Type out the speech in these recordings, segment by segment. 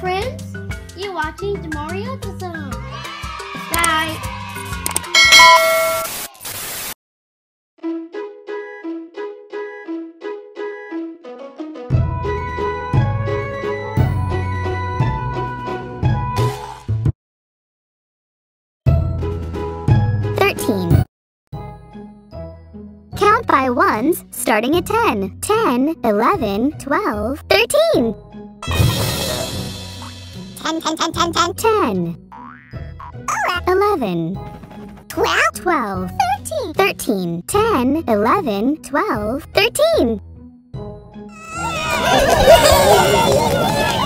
friends. You're watching the Mario Zone. Bye. Thirteen. Count by ones starting at 10. 10, 11, 12, 13. 10, 10, 10, 10, 10, 10. 11. 12, 12, 13, 13, 10, 11, 12, 13.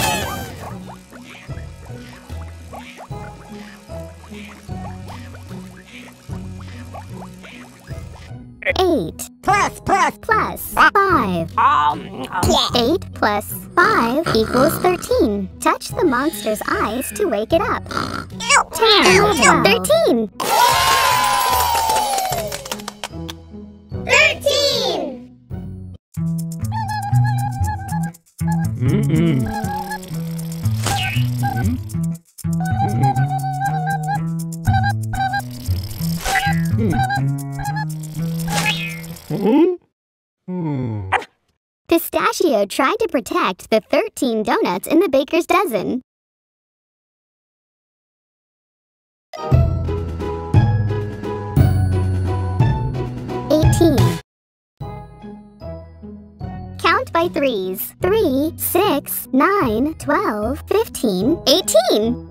Eight plus plus plus five. Um, um, eight plus five equals thirteen. Touch the monster's eyes to wake it up. Ten, eleven, thirteen. Thirteen. Mm-mm. Pistachio tried to protect the 13 donuts in the baker's dozen. Eighteen. Count by threes. Three, six, nine, twelve, fifteen, eighteen.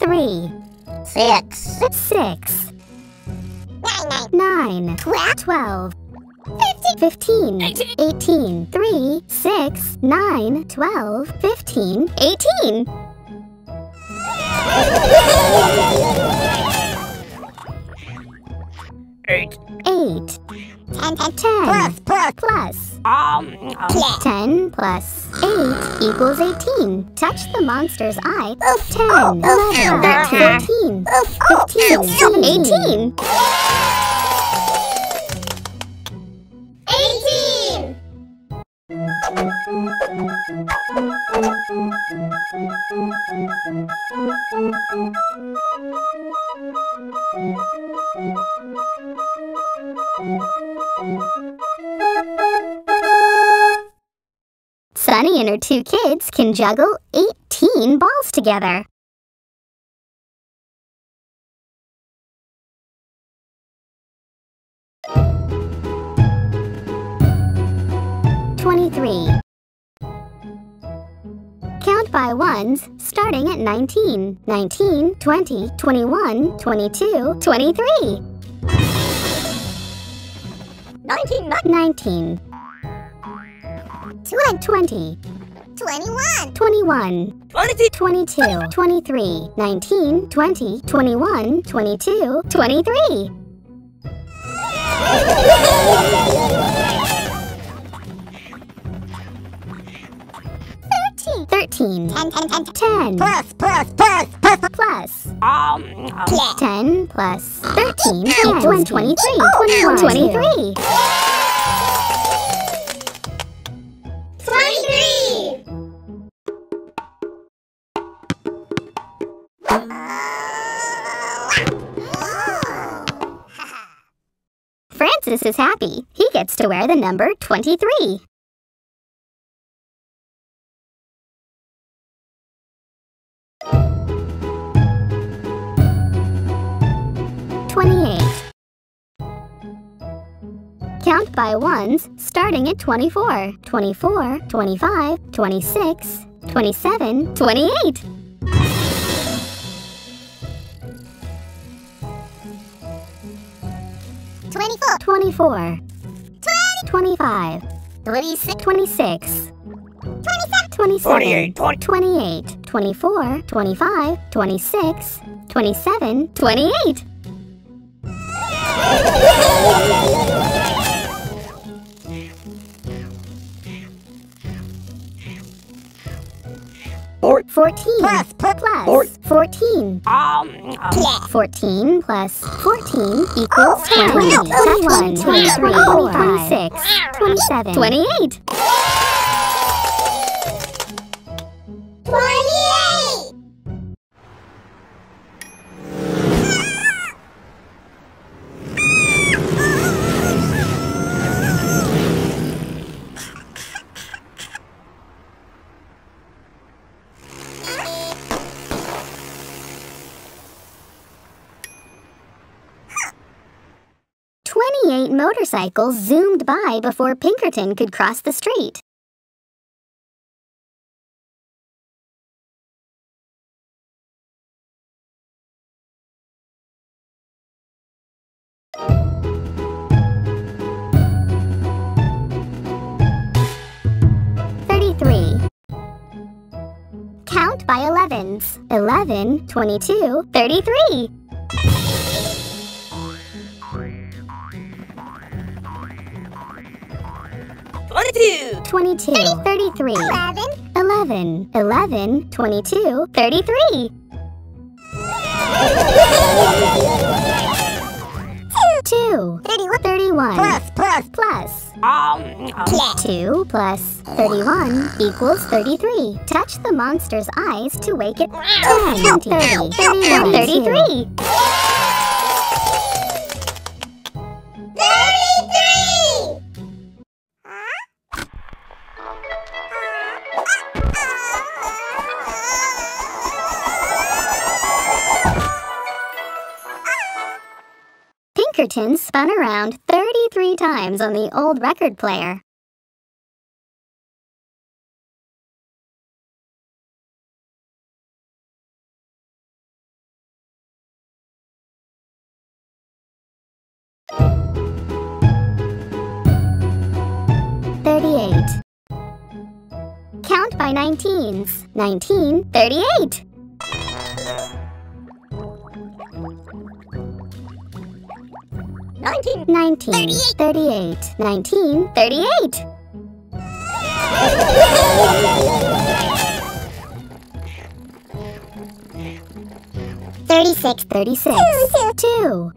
Three, Six. six, Nine, nine. nine, twelve, fifteen, eighteen, three, six, nine, twelve, fifteen, eighteen. Eight. Eight, Ten, ten. ten, Plus, plus. plus, Um, um, ten plus eight equals eighteen. Touch the monster's eye. Ten, oh, eleven, thirteen, fifteen, eighteen. Eighteen. Sunny and her two kids can juggle 18 balls together. Twenty-three. By ones, starting at 19. 19, 20, 21, 22, 23. Nineteen, nine. 19. 20, Twenty-one. 21, twenty. 22, 23, 19, 20, 21, 22, 23. 13, Ten, ten, ten. 10, Plus, plus, plus, plus. plus, Um, um, 10 plus 13 equals 23, 21, 23. Twenty-three. Francis is happy. He gets to wear the number 23. By ones, starting at 24. 24, 25, 26, 27, 28. Twenty-four. 24. 25. Twenty-six. 26. Twenty-seven. 27. Twenty-eight, twenty- 28. 24. 25. 26. 27. 28. 14. Plus, plus, plus 14. Um, 14 plus 14 equals 20, 21, 23, 26, 27, 28. 28! Motorcycles zoomed by before Pinkerton could cross the street. Thirty-three. Count by elevens. Eleven, twenty-two, thirty-three. 22, 22, 33, 11, 11, 11, 22, 33. 2, 31, 31, plus, plus, plus. Um, 2 plus 31 equals 33. Touch the monster's eyes to wake it. 10, 20, 31, 33. 33! Pinkerton spun around 33 times on the old record player. Thirty-eight. Count by nineteens. Nineteen, thirty-eight. 19, 19, 38, 19, 38. Thirty-six, thirty-six, two,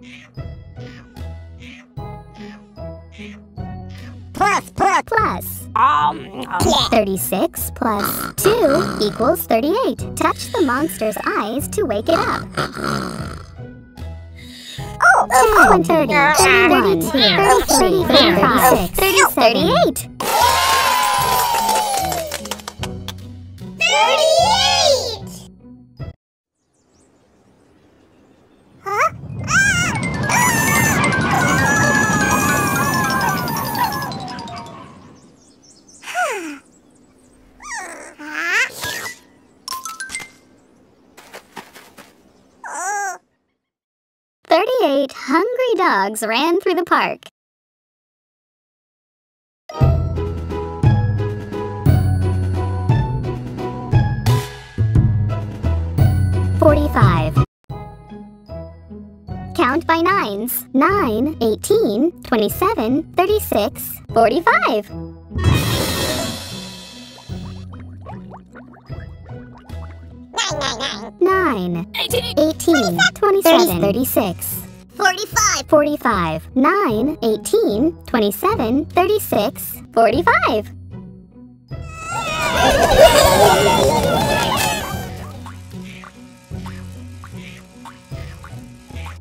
Plus, plus, plus. Um, thirty-six plus two equals thirty-eight. Touch the monster's eyes to wake it up. Oh, 10, 30, 31, 33, 35, 36, 38. 38! 38 hungry dogs ran through the park. Forty-five. Count by nines. Nine, eighteen, twenty-seven, thirty-six, forty-five. Nine, nine, nine. Nine, 18, eighteen, twenty-seven, thirty-six. 45. 45, 9, 18, 27, 36, 45.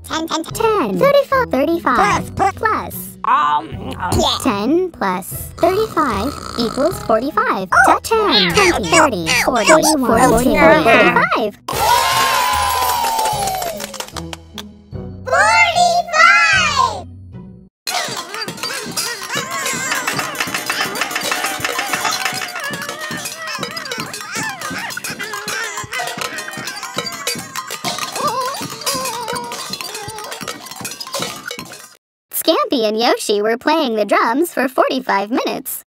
10, 10, 10, 35, 35, Plus, plus. Um, 10 plus 35 equals 45. Touch 10, 20, 30, 40, 41, 42, 45. 45! And Yoshi were playing the drums for 45 minutes.